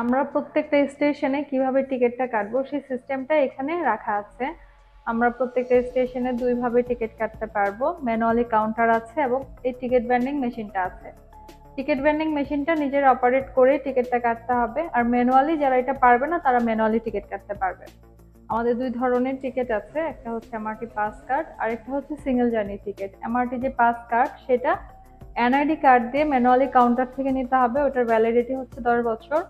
আমরা প্রত্যেকটা স্টেশনে কীভাবে টিকিটটা কাটবো, সেই সিস্টেমটা এখানে রাখা আছে। আমরা প্রত্যেকটা স্টেশনে দুইভাবে টিকিট কাটতে পারব। ম্যানুয়ালি কাউন্টার আছে এবং এই টিকিট ব্যান্ডিং মেশিনটা আছে। টিকিট ব্যান্ডিং মেশিনটা নিজের অপারেট করে টিকিটটা কাটতে হবে। আর ম্যানুয়ালি যারা এটা পারবে না, তারা ম্যানুয়ালি টিকিট কাটতে পারবে। আমাদের দুই ধরনের টিকিট আছে, একটা হচ্ছে এমআরটি পাস কার্ড আর একটা হচ্ছে সিঙ্গেল জার্নি টিকিট এমআরটি যে পাস কার্ড সেটা এনআইডি কার্ড দিয়ে ম্যানুয়ালি কাউন্টার থেকে নিতে হবে। ওটার ভ্যালিডিটি হচ্ছে দশ বছর।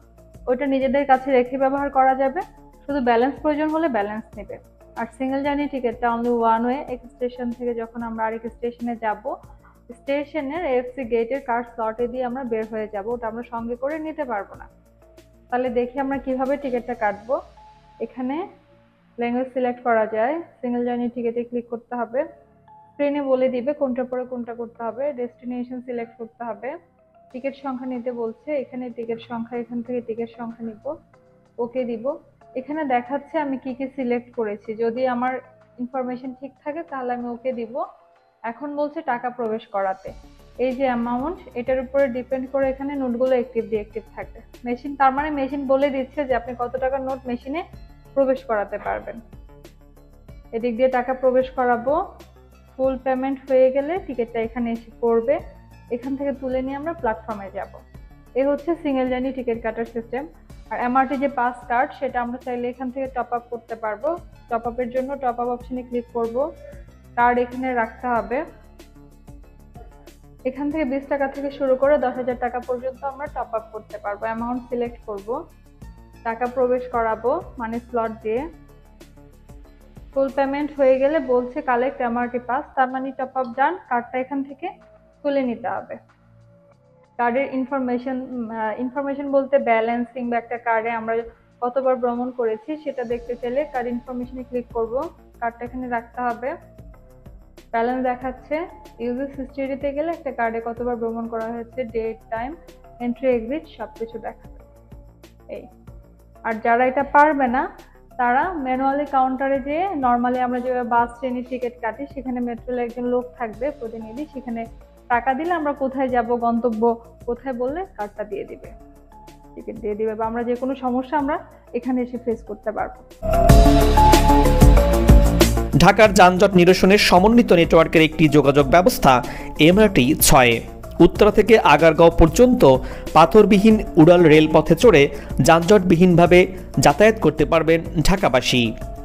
ওইটা নিজেদের কাছে রেখে ব্যবহার করা যাবে। শুধু ব্যালেন্স প্রয়োজন হলে ব্যালেন্স নেবে। আর সিঙ্গেল জার্নি টিকিটটা অনলি ওয়ান ওয়ে এক স্টেশন থেকে যখন আমরা আরেক স্টেশনে যাব স্টেশনের এফসি গেটের কার্ড স্লটে দিয়ে আমরা বের হয়ে যাব। ওটা আমরা সঙ্গে করে নিতে পারব না। তাহলে দেখি আমরা কীভাবে টিকিটটা কাটবো। এখানে ল্যাঙ্গুয়েজ সিলেক্ট করা যায়। সিঙ্গেল জার্নি টিকিটে ক্লিক করতে হবে। স্ক্রিনে বলে দিবে কোনটা পরে কোনটা করতে হবে। ডেস্টিনেশন সিলেক্ট করতে হবে। টিকিট সংখ্যা নিতে বলছে, এখানে টিকিট সংখ্যা, এখান থেকে টিকিট সংখ্যা নিব, ওকে দিব। এখানে দেখাচ্ছে আমি কি কি সিলেক্ট করেছি। যদি আমার ইনফরমেশন ঠিক থাকে, তাহলে আমি ওকে দিব। এখন বলছে টাকা প্রবেশ করাতে। এই যে অ্যামাউন্ট এটার উপরে ডিপেন্ড করে এখানে নোটগুলো অ্যাক্টিভ দিয়ে অ্যাক্টিভ থাকবে। মেশিন তার মানে মেশিন বলে দিচ্ছে যে আপনি কত টাকার নোট মেশিনে প্রবেশ করাতে পারবেন। এদিক দিয়ে টাকা প্রবেশ করাবো। ফুল পেমেন্ট হয়ে গেলে টিকিটটা এখানে এসে পড়বে। এখান থেকে তুলে নিয়ে আমরা প্ল্যাটফর্মে যাব। এ হচ্ছে সিঙ্গেল জার্নি টিকিট কাটার সিস্টেম আর এমআরটি যে পাস কার্ড সেটা আমরা চাইলে এখান থেকে টপ আপ করতে পারব। টপ আপের জন্য টপ আপ অপশনে ক্লিক করব। কার্ড এখানে রাখতে হবে। এখান থেকে বিশ টাকা থেকে শুরু করে দশ হাজার টাকা পর্যন্ত আমরা টপ আপ করতে পারব। অ্যামাউন্ট সিলেক্ট করব। টাকা প্রবেশ করাবো মানে স্লট দিয়ে। ফুল পেমেন্ট হয়ে গেলে বলছে কালেক্ট এমআরটি পাস তার মানে টপ আপ ডান কার্ডটা এখান থেকে তুলে নিতে হবে। কার্ডের ইনফরমেশন ইনফরমেশন বলতে ব্যালেন্স কিংবা একটা কার্ডে আমরা কতবার ভ্রমণ করেছি সেটা দেখতে চাইলে কার্ড ইনফরমেশনে ক্লিক করব। কার্ডটা এখানে রাখতে হবে। ব্যালেন্স দেখাচ্ছে। ইউজেস হিস্ট্রিতে গেলে একটা কার্ডে কতবার ভ্রমণ করা হয়েছে ডেট টাইম এন্ট্রি এক্সিট সব কিছু দেখাবে। এই। আর যারা এটা পারবে না, তারা ম্যানুয়ালি কাউন্টারে যেয়ে নর্মালি আমরা যেভাবে বাস ট্রেনের টিকিট কাটি, সেখানে মেট্রোলে একজন লোক থাকবে প্রতিনিধি, সেখানে টাকা দিলে আমরা কোথায় যাব, গন্তব্য কোথায় বললে কার্ডটা দিয়ে দিবে। টিকিট দিয়ে দিবে বা আমরা যে কোনো সমস্যা আমরা এখানে এসে ফেস করতে পারব। ঢাকার যানজট নিরসনের সমন্বিত নেটওয়ার্কের একটি যোগাযোগ ব্যবস্থা এমআরটি ছয়। উত্তরা থেকে আগারগাঁও পর্যন্ত পাথরবিহীন উড়াল রেলপথে চড়ে যানজটবিহীনভাবে যাতায়াত করতে পারবেন ঢাকাবাসী।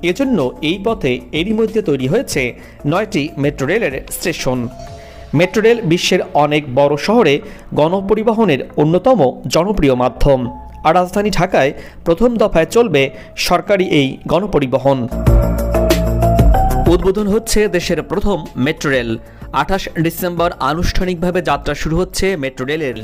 এজন্য এই পথে এরই মধ্যে তৈরি হয়েছে নয়টি মেট্রো রেলের স্টেশন। মেট্রো রেল বিশ্বের অনেক বড় শহরে গণপরিবহনের অন্যতম জনপ্রিয় মাধ্যম। আর রাজধানী ঢাকায় প্রথম দফায় চলবে সরকারি এই গণপরিবহন। উদ্বোধন হচ্ছে দেশের প্রথম মেট্রো রেল। আঠাশ ডিসেম্বর আনুষ্ঠানিকভাবে যাত্রা শুরু হচ্ছে মেট্রো রেলের।